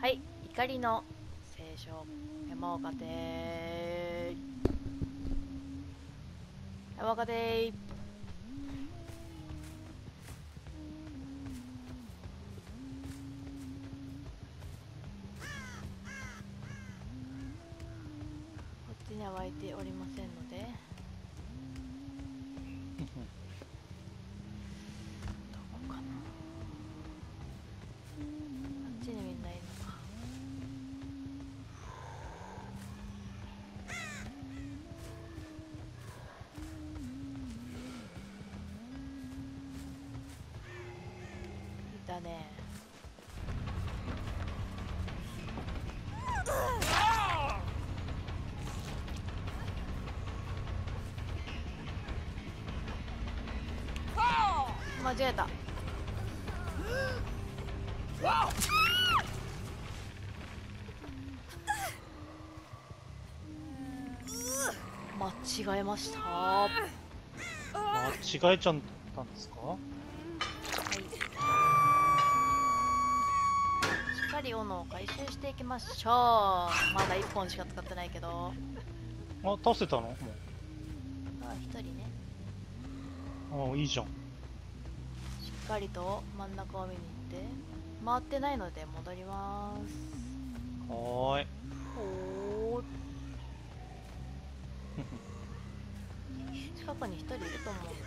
はい怒りの聖書山岡で山岡でこっちには湧いておりませんので。いたね。間違えた。間違えました。は間違えちゃったんですか？いかり斧を回収していきましょう。まだ1本しか使ってないけど。あ倒せたの？もあ1人ね。うあいいじゃん。しっかりと真ん中を見に行って。回ってないので戻ります。はーい。おー。近くに1人いると思うんで。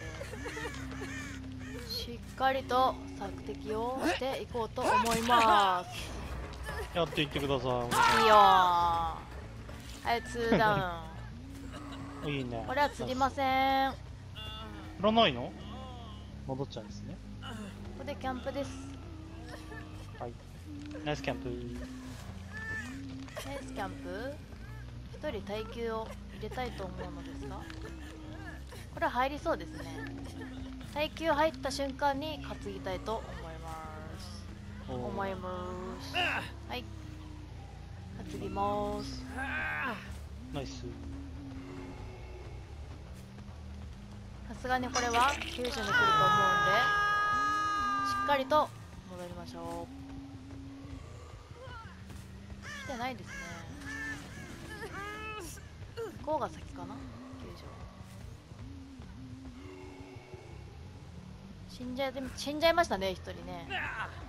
しっかりと索敵をしていこうと思いますやっていってください。いよー。はい2ダウい いいね。ンこれは釣りません。こいらないの？戻っちゃうんですね。こでキャンプです。はい。ナイスキャンプ。ナイスキャンプ。1人耐久を入れたいと思うのですが。これは入りそうですね。耐久入った瞬間に担ぎたいと思います思います。はい。担ぎます。ナイス。さすがにこれは救助に来ると思うんでしっかりと戻りましょう。来てないですね。向こうが先かな救助死んじゃい死んじゃいましたね一人ね。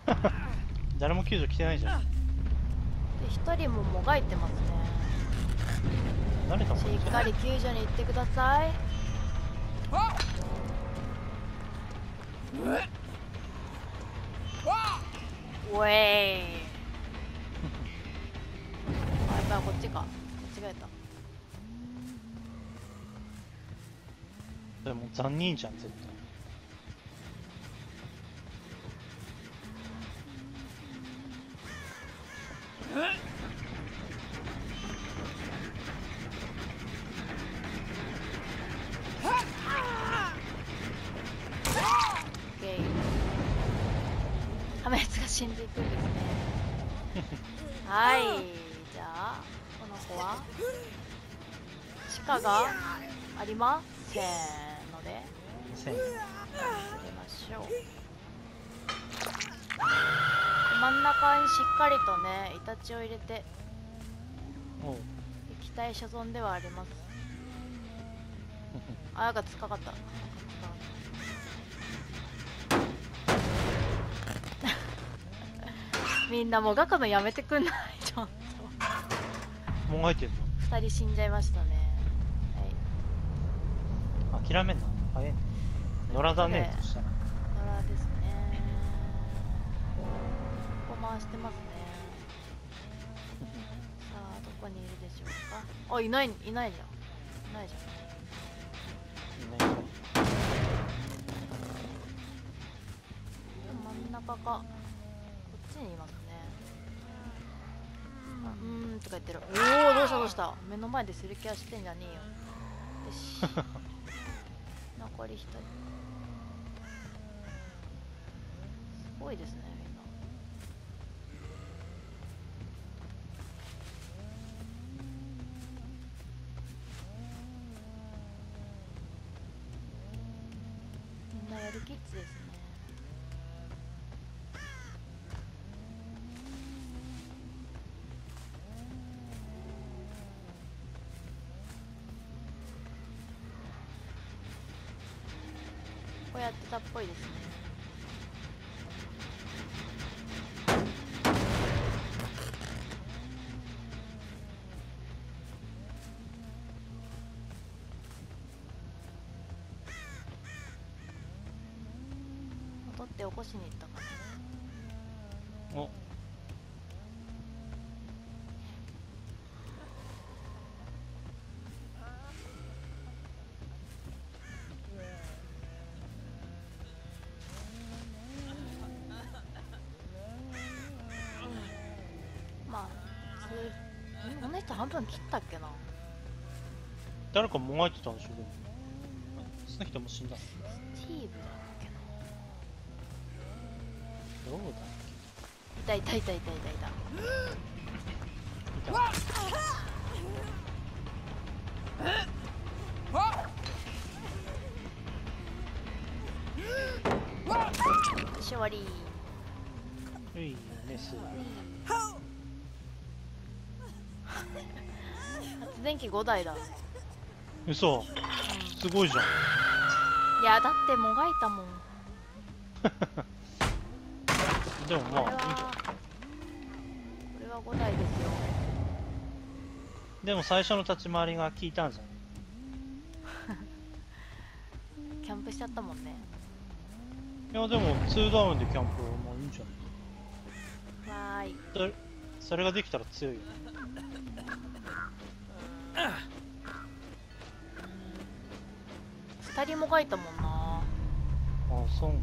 誰も救助来てないじゃん。で一人ももがいてますね。誰だしっかり救助に行ってください。おえいあやっぱりこっちか。間違えた。でも残忍じゃん絶対オッケーハメツが死んでいくんですね。はい。じゃあこの子は地下がありませんのでせん入れましょう。真ん中にしっかりとねイタチを入れて液体所存ではあります。あなんかつっかかった。みんなもう学のやめてくんないちょっもがいてんと2人死んじゃいましたね。はい。の諦めんな早いね。野良だねそしたら。野良ですね。ここ回してますね。さあどこにいるでしょうか。あいないいないじゃん。いないじゃん。いないか真ん中かこっちにいますねあうーんとか言ってる。おおどうしたどうした？目の前ですり気はしてんじゃねえよ。よし。残り1人。すごいですねみんな。みんなやるキッズですねってたっぽいですね。戻って起こしに行ったかな。お半分切ったっけな。誰かもがいてたんでしょでも。その人も死んだスティーブだっけな。どうだっいたいたいたいたいたい。たけい。たよし終わりういねす発電機5台だ、嘘。うすごいじゃん。ん、いやだってもがいたもん。でもまあいい。んじゃんこれは5台ですよ。でも最初の立ち回りが効いたんじゃん。キャンプしちゃったもんね。いやでも2ダウンでキャンプはまあいいんじゃんわーい。それそれができたら強いよ。ね2人もがいたもんな。ああそうなん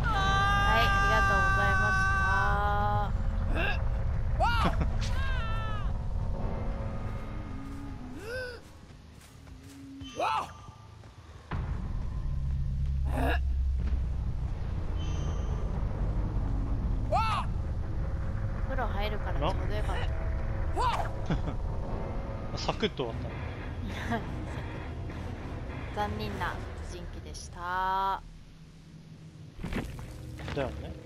はいあサクッと終わったね 残忍な殺人鬼でした。だよね